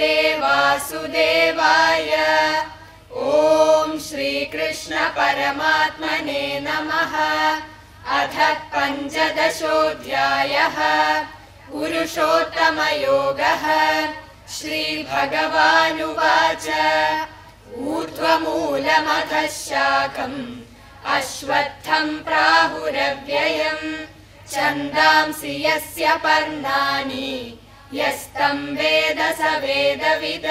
भगवते वासुदेवाय ॐ श्रीकृष्ण परमात्मने नमः। अथ पञ्चदशोऽध्यायः। पुरुषोत्तमयोगः। श्रीभगवानुवाच। ऊर्ध्वमूलमधः शाकम् अश्वत्थम् प्राहुरव्ययम् छन्दांसि यस्य पर्णानि यस्तम् वेद स वेदविद।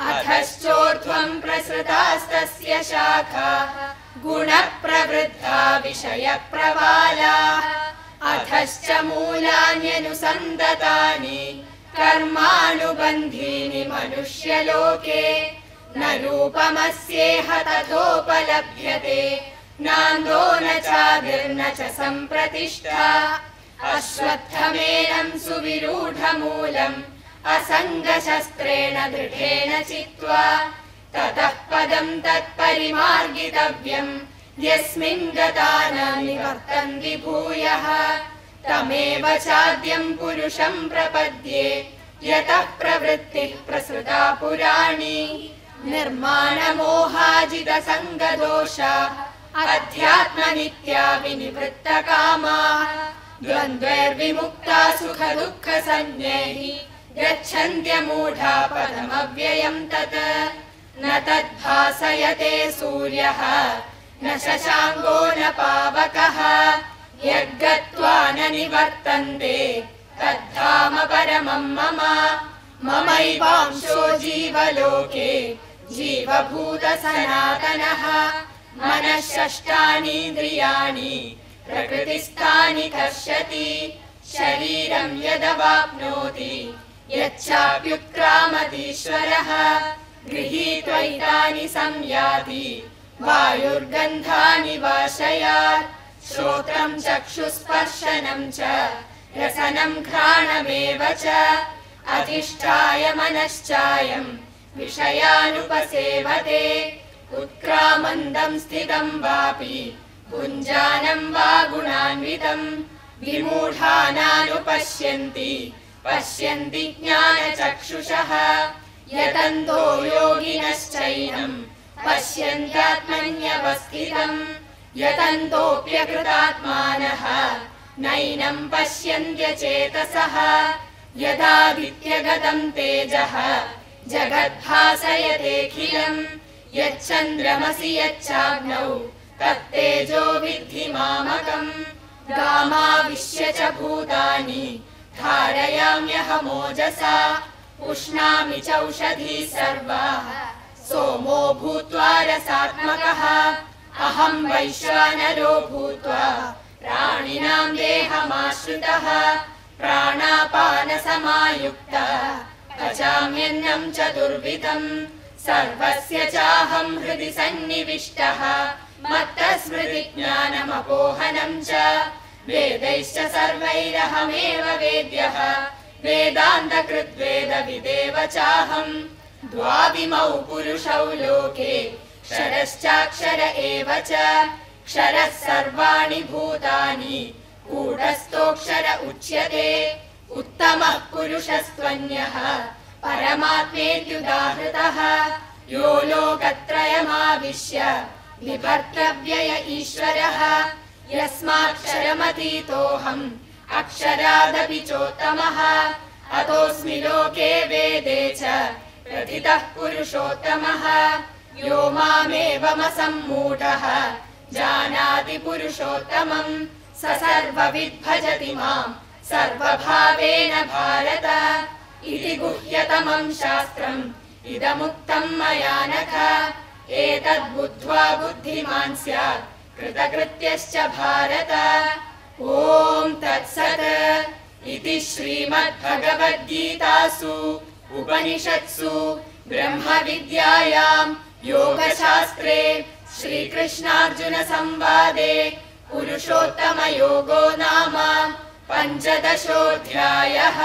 अधश्चोर्ध्वम् प्रसृतास्तस्य शाखाः। गुणप्रवृद्धा विषयप्रवालाः। अधश्च मूलान्यनुसन्दतानि कर्मानुबन्धीनि मनुष्यलोके। न रूपमस्येह तथोपलभ्यते नान्दो न चादिर्न च सम्प्रतिष्ठा अश्वत्थमेनम् सुविरूढमूलम् असङ्गशस्त्रेण दृढेन चित्वा ततः पदम् तत्परिमार्गितव्यम् यस्मिन् गता न निवर्तन्ति भूयः। तमेव चाद्यम् पुरुषम् प्रपद्ये यतः प्रवृत्तिः प्रसृता पुराणी। निर्माणमोहाजितसङ्गदोषा अध्यात्मनित्या विनिवृत्तकामाः द्वन्द्वैर्विमुक्ता सुख दुःख सञ्ज्ञैः तत् न तद्भासयते सूर्यः न शशाङ्को न पावकः यद्गत्वा न निवर्तन्ते तद्धाम परमम् मम ममैवांशो जीवलोके जीवभूत सनातनः मनः षष्ठानीन्द्रियाणि प्रकृतिस्थानि कर्षति। शरीरम् यदवाप्नोति। यच्चाप्युत्क्रामतीश्वरः गृहीत्वैतानि संयाति। वायुर्गन्धानि वाशयात्। श्रोत्रम् चक्षुस्पर्शनम् च। रसनम् घ्राणमेव च। अधिष्ठाय मनश्चायम् विषयानुपसेवते। उत्क्रामन्दम् स्थितम् वापि भुञ्जानम् वा गुणान्वितम् विमूढानानुपश्यन्ति। पश्यन्ति ज्ञानचक्षुषः। यतन्तो योगिनश्चैनम् पश्यन्त्यात्मन्यवस्थितम् यतन्तोऽप्यकृतात्मानः नैनम् पश्यन्त्यचेतसः। यदादित्यगतम् तेजः जगद्भासयतेऽखिलम् यच्चन्द्रमसि यच्चाग्नौ तत्तेजो विद्धि मामकम्। गामाविश्य च भूतानि। धारयाम्यहमोजसा उष्णामि चौषधी सर्वाः। सोमो भूत्वा रसात्मकः। अहम् वैश्वानरो भूत्वा। प्राणिनाम् देहमाश्रितः। प्राणापानसमायुक्तः। पचाम्यन्नम् चतुर्विधम् सर्वस्य चाहम् हृदि सन्निविष्टः मत्तः स्मृतिज्ञानमपोहनम् च। वेदैश्च सर्वैरहमेव वेद्यः। वेदान्तकृद्वेदविदेव चाहम् द्वाविमौ पुरुषौ लोके क्षरश्चाक्षर एव च। क्षरः सर्वाणि भूतानि। कूटस्थोऽक्षर उच्यते। उत्तमः पुरुषस्त्वन्यः। परमात्मेत्युदाहृतः। यो लोकत्रयमाविश्य विभर्तव्यय ईश्वरः। यस्माक्षरमतीतोऽहम् अक्षरादपि चोत्तमः। अतोऽस्मि लोके वेदे च प्रथितः पुरुषोत्तमः। यो मामेवमसम्मूढः। जानाति पुरुषोत्तमम् स सर्वविद्भजति माम्। सर्वभावेन भारत। इति गुह्यतमम् शास्त्रम्। इदमुक्तम् मया नख एतद्बुद्ध्वा बुद्धिमान् स्यात्। कृतकृत्यश्च भारत। ॐ तत्सत् इति श्रीमद्भगवद्गीतासु उपनिषत्सु ब्रह्मविद्यायाम् योगशास्त्रे श्रीकृष्णार्जुनसंवादे पुरुषोत्तमयोगो नाम पञ्चदशोऽध्यायः